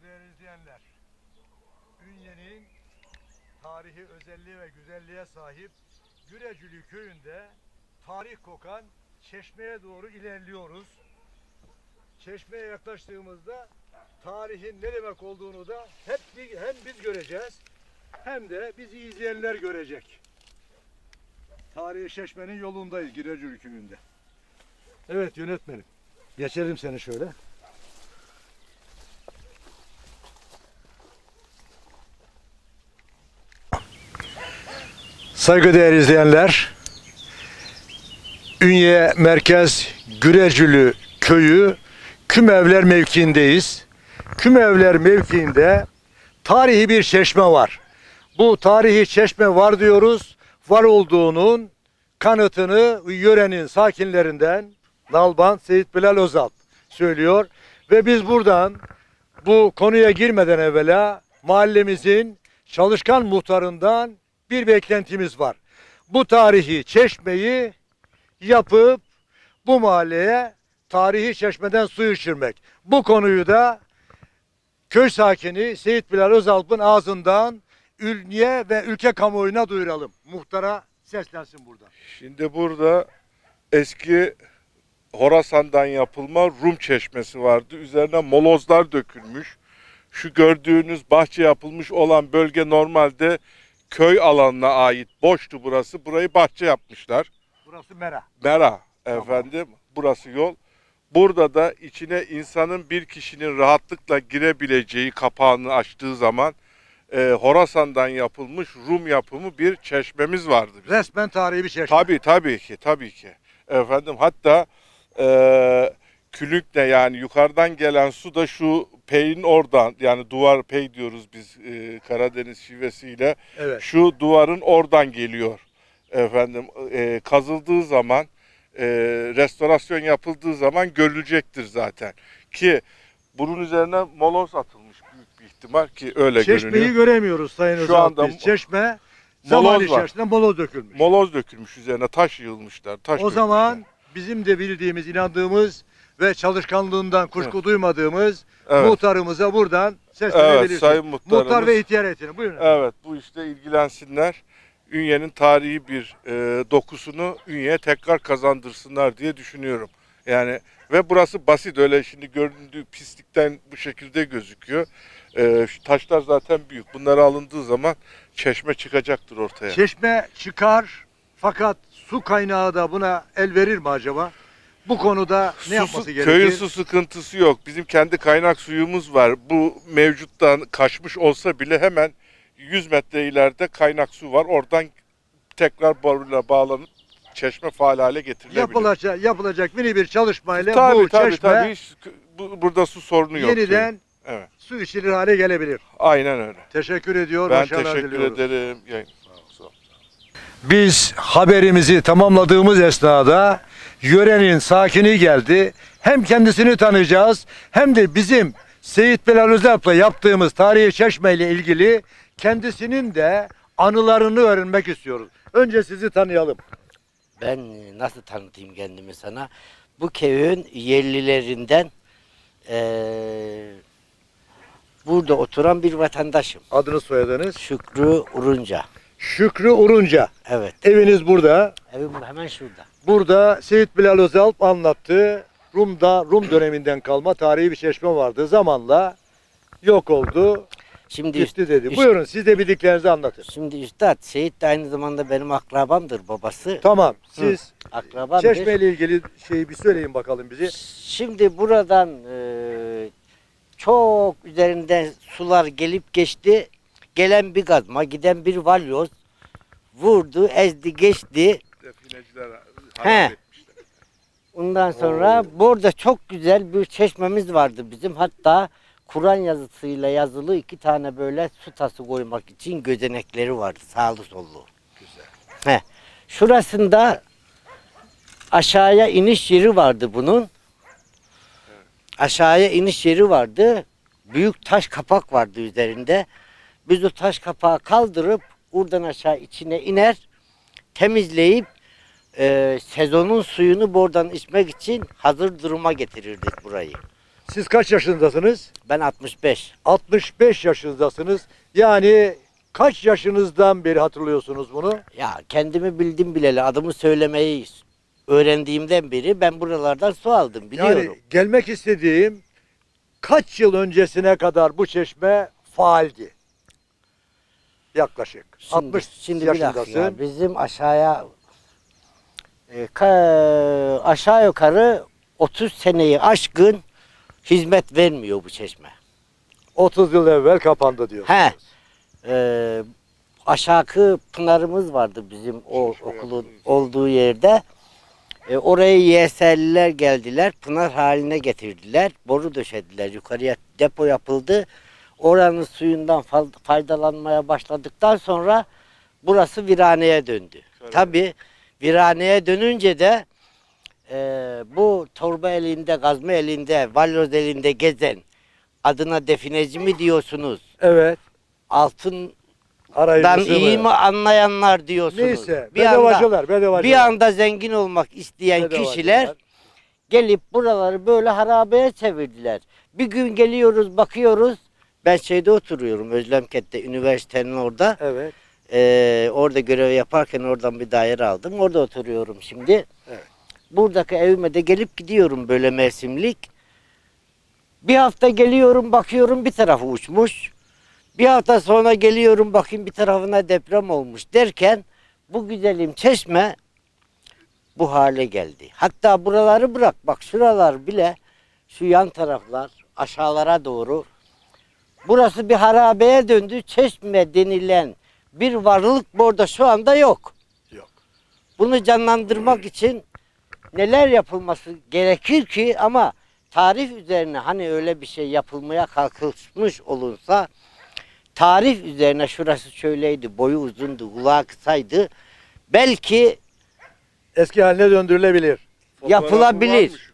Saygıdeğer izleyenler, Ünye'nin tarihi özelliği ve güzelliğe sahip Gürecülü köyünde tarih kokan çeşmeye doğru ilerliyoruz. Çeşmeye yaklaştığımızda tarihin ne demek olduğunu da hep hem biz göreceğiz hem de bizi izleyenler görecek. Tarihi çeşmenin yolundayız Gürecülü köyünde. Evet yönetmenim. Geçelim seni şöyle. Saygıdeğer izleyenler, Ünye Merkez Gürecülü Köyü Kümevler mevkiindeyiz. Kümevler mevkiinde tarihi bir çeşme var. Bu tarihi çeşme var diyoruz. Var olduğunun kanıtını yörenin sakinlerinden Nalban Seyit Bilal Özalp söylüyor. Ve biz buradan bu konuya girmeden evvela mahallemizin çalışkan muhtarından bir beklentimiz var. Bu tarihi çeşmeyi yapıp bu mahalleye tarihi çeşmeden su içirmek. Bu konuyu da köy sakini Seyit Bilal Özalp'ın ağzından ülniye ve ülke kamuoyuna duyuralım. Muhtara seslensin burada. Şimdi burada eski Horasan'dan yapılma Rum çeşmesi vardı. Üzerine molozlar dökülmüş. Şu gördüğünüz bahçe yapılmış olan bölge normalde köy alanına ait boştu burası. Burayı bahçe yapmışlar. Burası Mera. Mera efendim burası yol. Burada da içine insanın bir kişinin rahatlıkla girebileceği kapağını açtığı zaman e, Horasan'dan yapılmış Rum yapımı bir çeşmemiz vardı. bizim. Resmen tarihi bir çeşme. Tabii tabii ki tabii ki. Efendim hatta e, külükle yani yukarıdan gelen su da şu peyin oradan yani duvar pey diyoruz biz e, Karadeniz şivesiyle Evet. şu duvarın oradan geliyor. Efendim e, kazıldığı zaman e, restorasyon yapıldığı zaman görülecektir zaten ki bunun üzerine moloz atılmış büyük bir ihtimal ki öyle Çeşmeyi görünüyor. göremiyoruz Sayın Şu Özalp. anda biz. Çeşme zaman içerisinde moloz dökülmüş. Moloz dökülmüş üzerine taş yığılmışlar. Taş O dökmüşler. zaman bizim de bildiğimiz, inandığımız ve çalışkanlığından kuşku duymadığımız Evet. muhtarımıza buradan Evet seslenebiliriz. sayın muhtarımız. Muhtar ve ihtiyar heyetine buyurun. Evet bu işte ilgilensinler. Ünye'nin tarihi bir e, dokusunu Ünye'ye tekrar kazandırsınlar diye düşünüyorum. Yani ve burası basit öyle şimdi göründüğü pislikten bu şekilde gözüküyor. E, şu taşlar zaten büyük. Bunlar alındığı zaman çeşme çıkacaktır ortaya. Çeşme çıkar fakat su kaynağı da buna el verir mi acaba? Bu konuda ne Su- yapması gerekir? Köyün su sıkıntısı yok. Bizim kendi kaynak suyumuz var. Bu mevcuttan kaçmış olsa bile hemen 100 metre ileride kaynak su var. Oradan tekrar boruyla bağlanıp çeşme faal hale getirilebilir. yapılacak yapılacak mini bir çalışmayla tabii, bu tabii, çeşme tabii. Hiç, bu- burada su sorunu yok. yeniden köyün. Evet. su içilir hale gelebilir. Aynen öyle. Teşekkür ediyor. Ben teşekkür ederim. Yayın. Biz haberimizi tamamladığımız esnada yörenin sakini geldi. Hem kendisini tanıyacağız hem de bizim Seyit Bilal Özalp'la yaptığımız tarihi çeşme ile ilgili kendisinin de anılarını öğrenmek istiyoruz. Önce sizi tanıyalım. Ben e, nasıl tanıtayım kendimi sana? Bu köyün yerlilerinden eee, burada oturan bir vatandaşım. Adınız soyadınız? Şükrü Urunca. Şükrü Urunca. Evet. Eviniz burada. Evim hemen şurada. Burada Seyit Bilal Özalp anlattı. Rum'da Rum döneminden kalma tarihi bir çeşme vardı. Zamanla yok oldu. Şimdi Gitti dedi. üst- Buyurun siz de bildiklerinizi anlatın. şimdi Üstad Seyit de aynı zamanda benim akrabamdır babası. Tamam. Siz Akrabamdır. çeşme ile ilgili şeyi bir söyleyin bakalım bize. Şimdi buradan eee, çok üzerinden sular gelip geçti. Gelen bir gazma, giden bir valyoz vurdu, ezdi, geçti. Defineciler He. etmişler. Ondan sonra burada çok güzel bir çeşmemiz vardı bizim. Hatta Kur'an yazısıyla yazılı iki tane böyle su tası koymak için gözenekleri vardı sağlı sollu. Güzel. He. Şurasında aşağıya iniş yeri vardı bunun. Aşağıya iniş yeri vardı. Büyük taş kapak vardı üzerinde. Biz o taş kapağı kaldırıp oradan aşağı içine iner, temizleyip e, sezonun suyunu buradan içmek için hazır duruma getirirdik burayı. Siz kaç yaşındasınız? Ben 65. 65 yaşındasınız. Yani kaç yaşınızdan beri hatırlıyorsunuz bunu? Ya kendimi bildim bileli adımı söylemeyi öğrendiğimden beri ben buralardan su aldım biliyorum. Yani gelmek istediğim kaç yıl öncesine kadar bu çeşme faaldi? Yaklaşık. Şimdi, 60 şimdi yaşındasın. ya, bizim aşağıya ka- aşağı yukarı 30 seneyi aşkın hizmet vermiyor bu çeşme. 30 yıl evvel kapandı diyor. He. E, aşağı pınarımız vardı bizim o okulun olduğu yerde. E, oraya YSL'liler geldiler. Pınar haline getirdiler. Boru döşediler. Yukarıya depo yapıldı. Oranın suyundan faydalanmaya başladıktan sonra burası viraneye döndü. Evet. Viraneye dönünce de e, bu torba elinde, gazma elinde, valyoz elinde gezen adına defineci mi diyorsunuz? Evet. Altından Arayıcısı iyi mi anlayanlar diyorsunuz? Neyse. Bir anda, bedavacılar, bedavacılar. bir anda zengin olmak isteyen Bedavacılar. kişiler gelip buraları böyle harabeye çevirdiler. Bir gün geliyoruz bakıyoruz. Ben şeyde oturuyorum Özlemket'te üniversitenin orada. Evet. Ee, orada görev yaparken oradan bir daire aldım. Orada oturuyorum şimdi. Evet. Buradaki evime de gelip gidiyorum böyle mevsimlik. Bir hafta geliyorum bakıyorum bir tarafı uçmuş. Bir hafta sonra geliyorum bakayım bir tarafına deprem olmuş derken bu güzelim çeşme bu hale geldi. Hatta buraları bırak bak şuralar bile şu yan taraflar aşağılara doğru burası bir harabeye döndü. Çeşme denilen bir varlık burada şu anda yok. Yok. Bunu canlandırmak için neler yapılması gerekir ki ama tarih üzerine hani öyle bir şey yapılmaya kalkışmış olunsa tarih üzerine şurası şöyleydi boyu uzundu kulağı kısaydı belki Eski haline döndürülebilir. Yapılabilir. Varmış